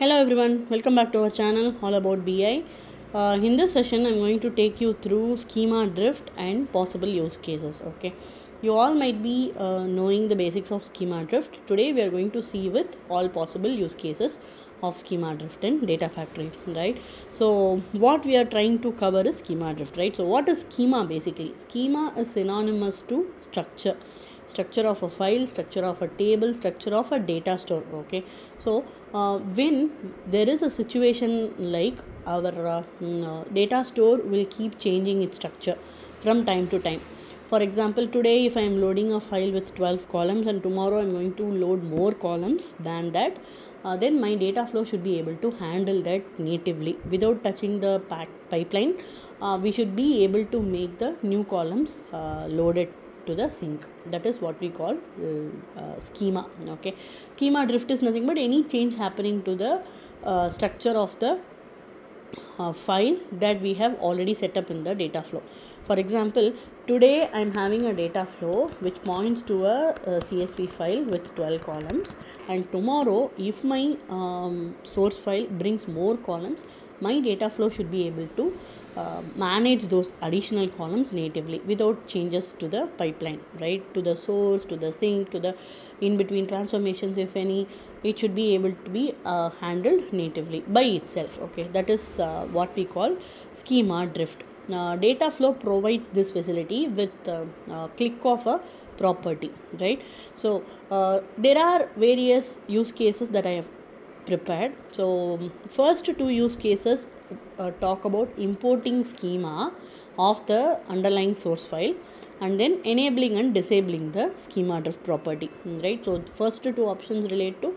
Hello everyone, welcome back to our channel all about BI. Uh, in this session, I'm going to take you through schema drift and possible use cases. Okay, you all might be uh, knowing the basics of schema drift. Today, we are going to see with all possible use cases of schema drift in data factory right so what we are trying to cover is schema drift right so what is schema basically schema is synonymous to structure structure of a file structure of a table structure of a data store okay so uh, when there is a situation like our uh, mm, uh, data store will keep changing its structure from time to time. For example today if i am loading a file with 12 columns and tomorrow i'm going to load more columns than that uh, then my data flow should be able to handle that natively. Without touching the pipeline uh, we should be able to make the new columns uh, loaded to the sink. That is what we call uh, schema okay? Schema drift is nothing but any change happening to the uh, structure of the uh, file that we have already set up in the data flow. For example today i'm having a data flow which points to a, a csv file with 12 columns. And tomorrow if my um, source file brings more columns my data flow should be able to uh, manage those additional columns natively without changes to the pipeline right? To the source to the sink to the in between transformations if any it should be able to be uh, handled natively by itself okay? That is uh, what we call schema drift. Uh, data flow provides this facility with uh, uh, click of a property right? So there are various use cases that i have prepared. So first two use cases uh, talk about importing schema of the underlying source file and then enabling and disabling the schema drift property right? So first two options relate to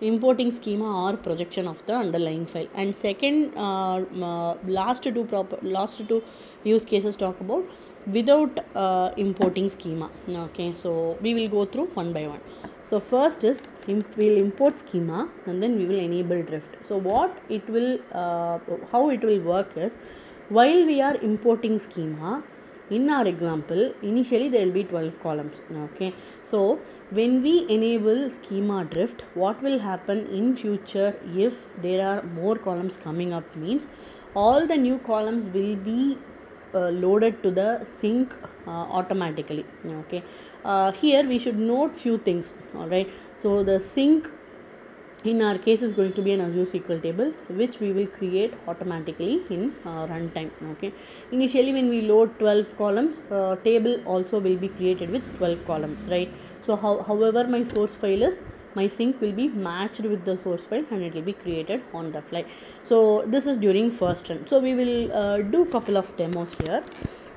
importing schema or projection of the underlying file. And second uh, uh, last two proper last two use cases talk about without uh, importing schema. Okay so we will go through one by one so first is we'll import schema and then we will enable drift. So what it will uh, how it will work is while we are importing schema in our example initially there will be 12 columns okay? So when we enable schema drift what will happen in future if there are more columns coming up means all the new columns will be uh, loaded to the sink uh, automatically okay? Uh, here we should note few things all right so the sink in our case is going to be an azure sql table which we will create automatically in uh, runtime okay? Initially when we load 12 columns uh, table also will be created with 12 columns right? So how, however my source file is my sink will be matched with the source file and it will be created on the fly. So this is during first run. So we will uh, do couple of demos here.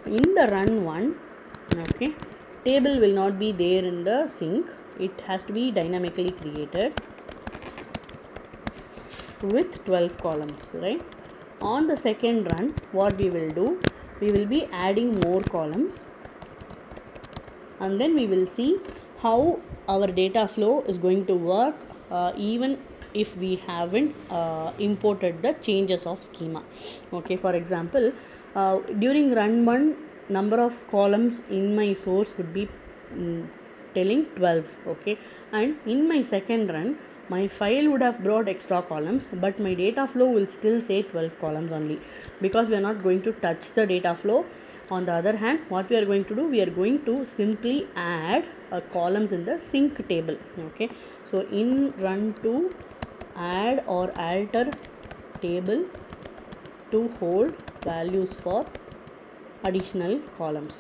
In the run one okay table will not be there in the sink it has to be dynamically created with 12 columns right? On the second run what we will do we will be adding more columns. And then we will see how our data flow is going to work uh, even if we haven't uh, imported the changes of schema. Okay for example uh, during run one number of columns in my source would be mm, telling 12 okay? And in my second run my file would have brought extra columns but my data flow will still say 12 columns only. Because we are not going to touch the data flow. On the other hand what we are going to do we are going to simply add uh, columns in the sink table okay? So in run to add or alter table to hold values for additional columns.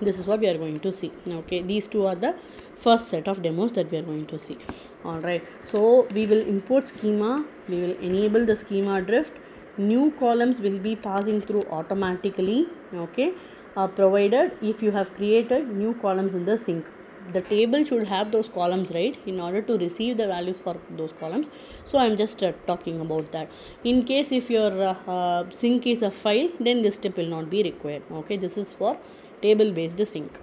This is what we are going to see okay? These two are the first set of demos that we are going to see. All right so we will import schema we will enable the schema drift. New columns will be passing through automatically okay? Uh, provided if you have created new columns in the sink. The table should have those columns right in order to receive the values for those columns. So i'm just uh, talking about that. In case if your uh, uh, sink is a file then this step will not be required okay? This is for table based sink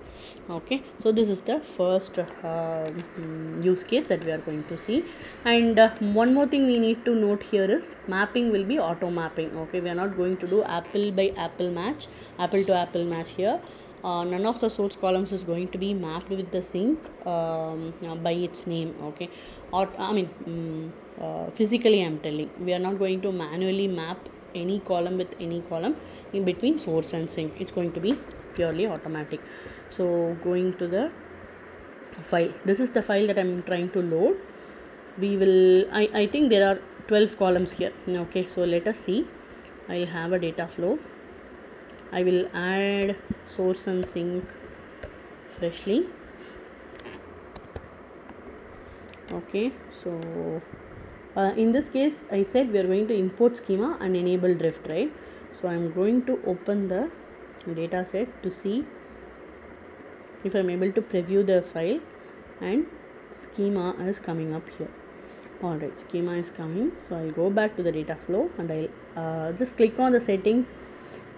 okay so this is the first uh, use case that we are going to see. And uh, one more thing we need to note here is mapping will be auto mapping. Okay we are not going to do apple by apple match apple to apple match here. Uh, none of the source columns is going to be mapped with the sink um, uh, by its name. Okay or i mean um, uh, physically i'm telling. We are not going to manually map any column with any column in between source and sink it's going to be purely automatic so going to the file. This is the file that i'm trying to load. We will i, I think there are 12 columns here. Okay so let us see. I'll have a data flow. I will add source and sink freshly. Okay so uh, in this case I said we are going to import schema and enable drift right? So I'm going to open the data set to see if I'm able to preview the file. And schema is coming up here. Alright schema is coming. So I'll go back to the data flow and I'll uh, just click on the settings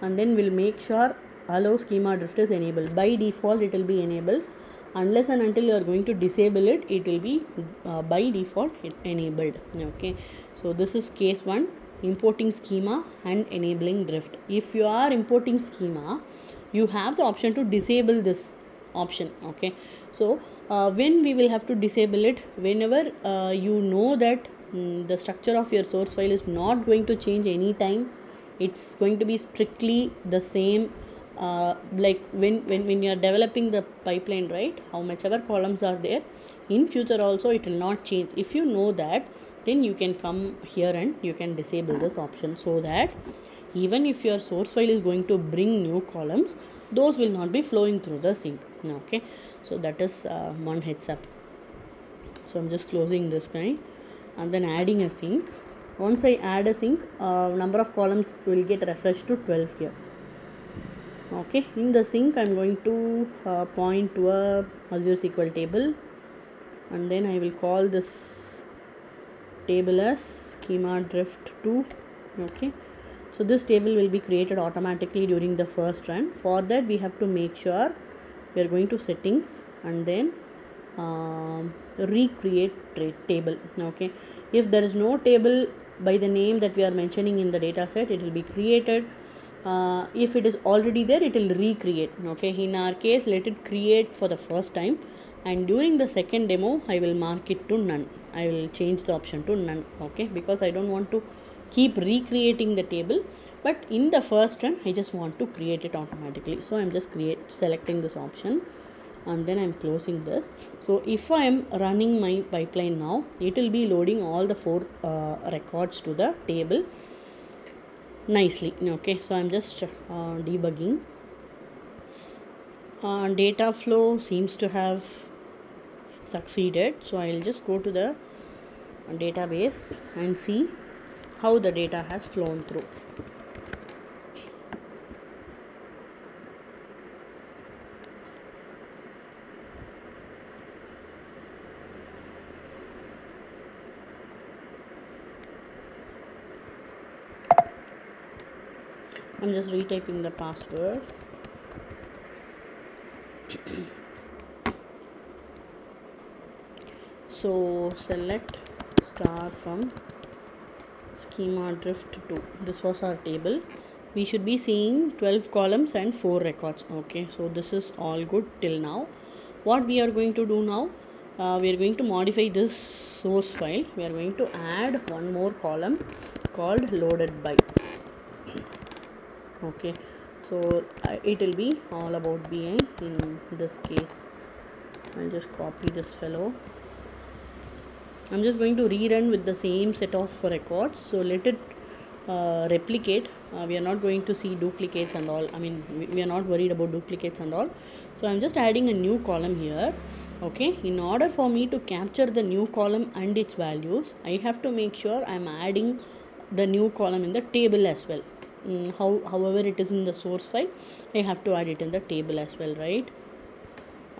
and then we'll make sure allow schema drift is enabled. By default it will be enabled. Unless and until you are going to disable it it will be uh, by default enabled. Okay. So this is case 1 importing schema and enabling drift. If you are importing schema you have the option to disable this option okay? So uh, when we will have to disable it whenever uh, you know that mm, the structure of your source file is not going to change anytime it's going to be strictly the same uh, like when, when when you are developing the pipeline right how much ever columns are there in future also it will not change. If you know that then you can come here and you can disable this option so that even if your source file is going to bring new columns those will not be flowing through the sink. Okay? So that is uh, one heads up. So i'm just closing this guy and then adding a sink. Once I add a sink uh, number of columns will get refreshed to 12 here. Okay? In the sink I'm going to uh, point to a Azure SQL table and then I will call this table as schema drift 2 okay so this table will be created automatically during the first run. For that we have to make sure we are going to settings and then um, recreate table okay? If there is no table by the name that we are mentioning in the data set it will be created. Uh, if it is already there it will recreate okay? In our case let it create for the first time. And during the second demo i will mark it to none. I will change the option to none okay? Because i don't want to keep recreating the table but in the first run i just want to create it automatically. So i'm just create selecting this option and then I'm closing this. So if I am running my pipeline now it will be loading all the four uh, records to the table nicely. Okay so I'm just uh, debugging. Uh, data flow seems to have succeeded so I'll just go to the database and see how the data has flown through. I'm just retyping the password. So select star from schema drift 2 this was our table. We should be seeing 12 columns and 4 records. Okay so this is all good till now. What we are going to do now uh, we are going to modify this source file. We are going to add one more column called loaded by. Okay so uh, it will be all about BI in this case. I'll just copy this fellow I'm just going to rerun with the same set of records. So let it uh, replicate. Uh, we are not going to see duplicates and all. I mean we, are not worried about duplicates and all. So I'm just adding a new column here okay? In order for me to capture the new column and its values I have to make sure I'm adding the new column in the table as well. Um, how however it is in the source file I have to add it in the table as well right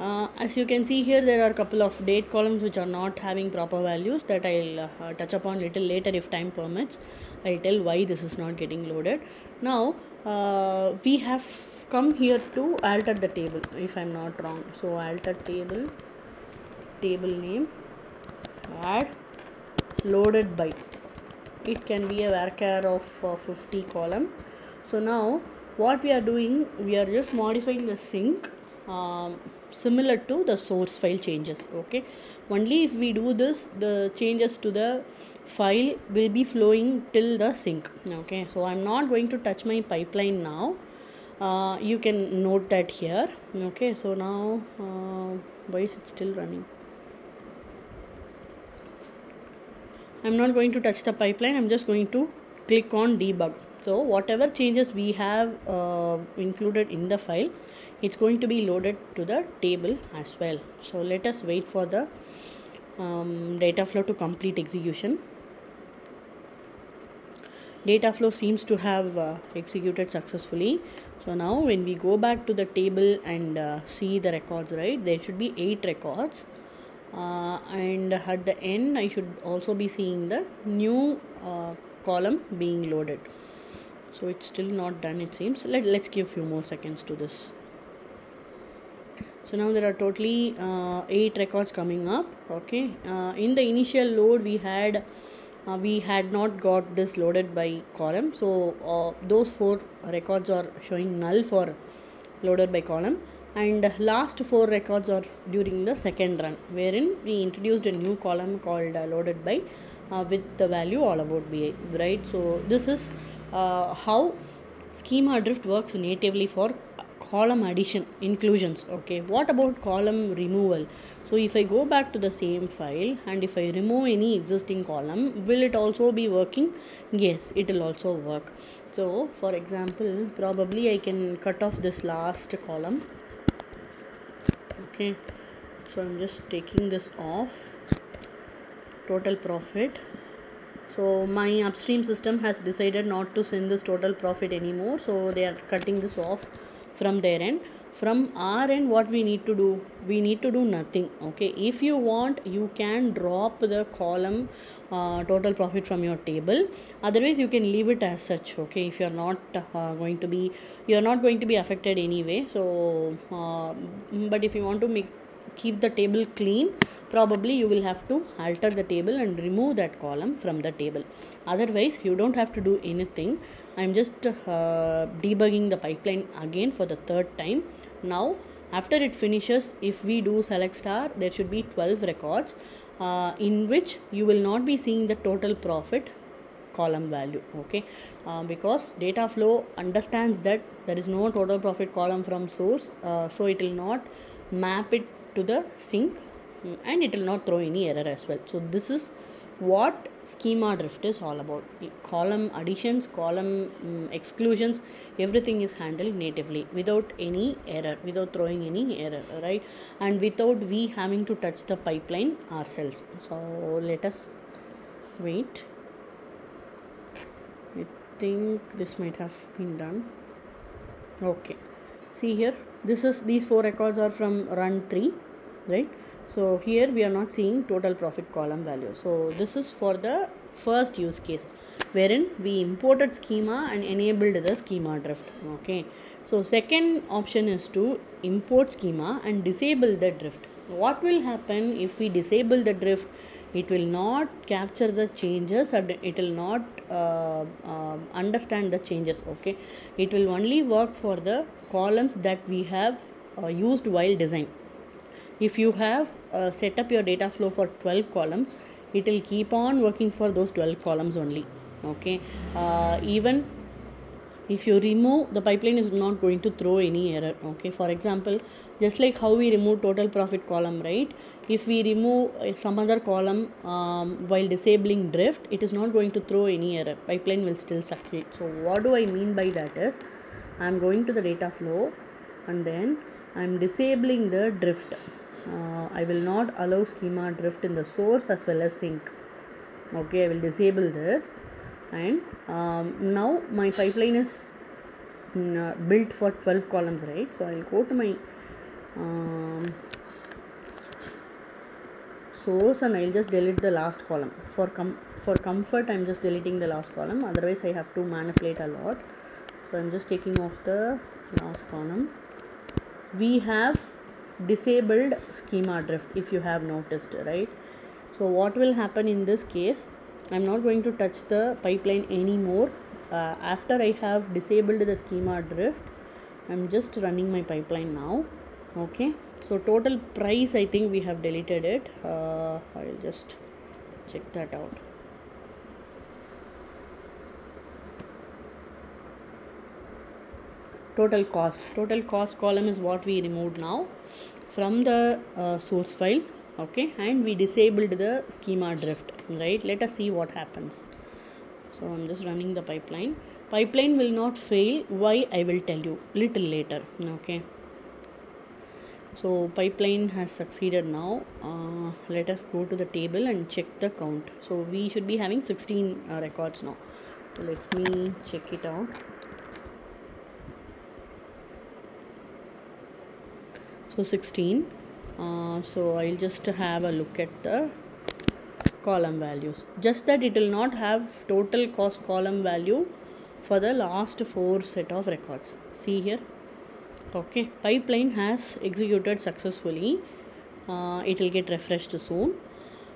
uh, as you can see here there are a couple of date columns which are not having proper values that I'll uh, touch upon little later if time permits. I'll tell why this is not getting loaded. Now uh, we have come here to alter the table if I'm not wrong. So alter table table name add loaded by it can be a varchar of uh, 50 column. So now what we are doing we are just modifying the sink um, similar to the source file changes okay? Only if we do this the changes to the file will be flowing till the sink okay? So i'm not going to touch my pipeline now. Uh, you can note that here okay? So now uh, why is it still running? I'm not going to touch the pipeline i'm just going to click on debug. So whatever changes we have uh, included in the file it's going to be loaded to the table as well. So let us wait for the um, data flow to complete execution. Data flow seems to have uh, executed successfully. So now when we go back to the table and uh, see the records right there should be eight records. Uh, and at the end I should also be seeing the new uh, column being loaded. So it's still not done it seems. Let, let's give a few more seconds to this so now there are totally uh, eight records coming up okay? Uh, in the initial load we had uh, we had not got this loaded by column. So uh, those four records are showing null for loaded by column. And last four records are during the second run wherein we introduced a new column called uh, loaded by uh, with the value all about bi right? So this is how schema drift works natively for column addition inclusions okay? What about column removal? So if i go back to the same file and if i remove any existing column will it also be working? Yes it will also work. So for example probably i can cut off this last column. Okay so i'm just taking this off. Total profit. So my upstream system has decided not to send this total profit anymore so they are cutting this off from their end. From our end what we need to do? We need to do nothing okay? If you want you can drop the column uh, total profit from your table. Otherwise you can leave it as such okay? If you are not uh, going to be you are not going to be affected anyway. So uh, but if you want to make keep the table clean probably you will have to alter the table and remove that column from the table. Otherwise you don't have to do anything i'm just uh, debugging the pipeline again for the third time. Now after it finishes if we do select star there should be 12 records uh, in which you will not be seeing the total profit column value okay? Uh, because data flow understands that there is no total profit column from source uh, so it will not map it to the sink and it will not throw any error as well. So this is what schema drift is all about. Column additions column um, exclusions everything is handled natively without any error without throwing any error right? And without we having to touch the pipeline ourselves. So let us wait. I think this might have been done. Okay. See here this is these four records are from run 3 right so here we are not seeing total profit column value. So this is for the first use case wherein we imported schema and enabled the schema drift okay? So second option is to import schema and disable the drift. What will happen if we disable the drift? It will not capture the changes and it will not uh, uh, understand the changes okay? It will only work for the columns that we have uh, used while design if you have uh, set up your data flow for 12 columns it will keep on working for those 12 columns only okay? Uh, even if you remove the pipeline is not going to throw any error okay? For example just like how we remove total profit column right? If we remove uh, some other column um, while disabling drift it is not going to throw any error. Pipeline will still succeed. So what do i mean by that is i'm going to the data flow and then i'm disabling the drift uh, I will not allow schema drift in the source as well as sink. Okay I will disable this. And um, now my pipeline is mm, uh, built for 12 columns right? So I'll go to my um, source and I'll just delete the last column. For com for comfort I'm just deleting the last column. Otherwise I have to manipulate a lot. So I'm just taking off the last column. We have disabled schema drift if you have noticed right? So what will happen in this case? I'm not going to touch the pipeline anymore. Uh, after i have disabled the schema drift i'm just running my pipeline now okay? So total price i think we have deleted it. Uh, i'll just check that out. Total cost. Total cost column is what we removed now from the uh, source file okay? And we disabled the schema drift right? Let us see what happens. So i'm just running the pipeline. Pipeline will not fail. Why? I will tell you little later okay? So pipeline has succeeded now. Uh, let us go to the table and check the count. So we should be having 16 uh, records now. Let me check it out so 16 uh, so I'll just have a look at the column values. Just that it will not have total cost column value for the last four set of records. See here? Okay. Pipeline has executed successfully. Uh, it will get refreshed soon.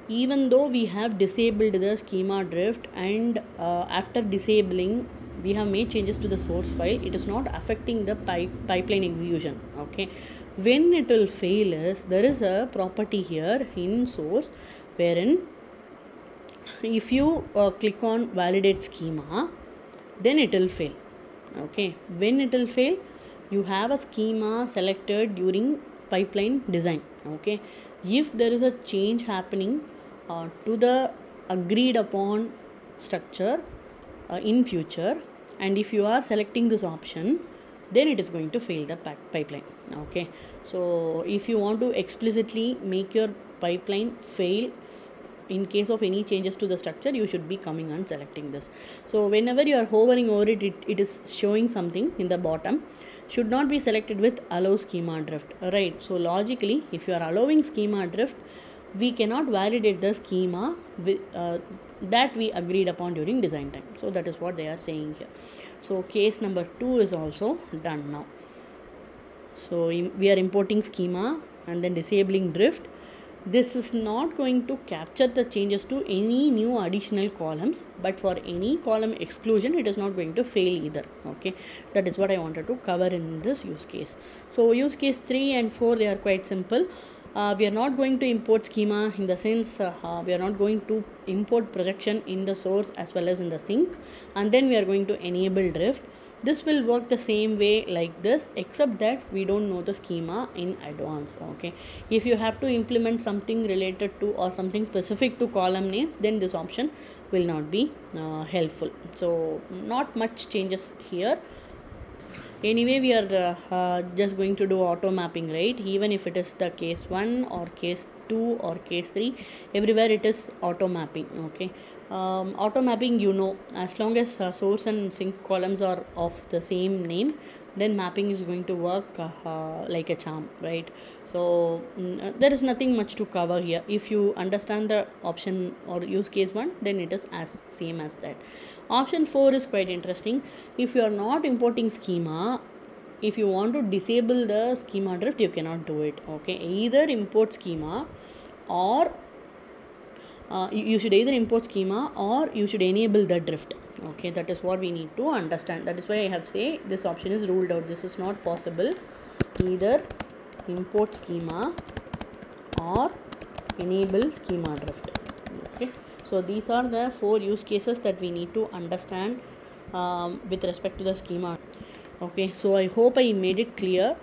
Even though we have disabled the schema drift and uh, after disabling we have made changes to the source file it is not affecting the pipe pipeline execution. Okay when it will fail is there is a property here in source wherein if you uh, click on validate schema then it will fail. Okay? When it will fail you have a schema selected during pipeline design. Okay? If there is a change happening uh, to the agreed upon structure uh, in future and if you are selecting this option then it is going to fail the pipeline okay? So if you want to explicitly make your pipeline fail in case of any changes to the structure you should be coming and selecting this. So whenever you are hovering over it, it, it is showing something in the bottom. Should not be selected with allow schema drift right so logically if you are allowing schema drift we cannot validate the schema with, uh, that we agreed upon during design time. So that is what they are saying here. So case number 2 is also done now so we are importing schema and then disabling drift. This is not going to capture the changes to any new additional columns but for any column exclusion it is not going to fail either okay? That is what i wanted to cover in this use case. So use case 3 and 4 they are quite simple. Uh, we are not going to import schema in the sense uh, we are not going to import projection in the source as well as in the sink and then we are going to enable drift this will work the same way like this except that we don't know the schema in advance okay? If you have to implement something related to or something specific to column names then this option will not be uh, helpful. So not much changes here. Anyway we are uh, uh, just going to do auto mapping right? Even if it is the case 1 or case 2 or case 3 everywhere it is auto mapping okay um, auto mapping you know as long as uh, source and sink columns are of the same name then mapping is going to work uh, like a charm right? So mm, uh, there is nothing much to cover here. If you understand the option or use case one then it is as same as that. Option 4 is quite interesting. If you are not importing schema if you want to disable the schema drift you cannot do it okay? Either import schema or uh, you should either import schema or you should enable the drift. Okay that is what we need to understand. That is why i have say this option is ruled out. This is not possible. Either import schema or enable schema drift. Okay so these are the four use cases that we need to understand um, with respect to the schema. Okay so i hope i made it clear.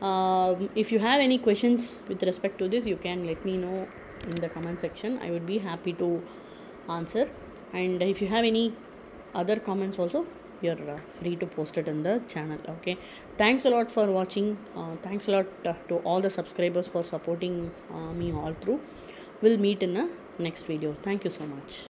Um, if you have any questions with respect to this you can let me know in the comment section i would be happy to answer. And if you have any other comments also you're uh, free to post it in the channel okay? Thanks a lot for watching. Uh, thanks a lot uh, to all the subscribers for supporting uh, me all through. We'll meet in the next video. Thank you so much